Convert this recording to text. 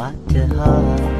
heart to heart.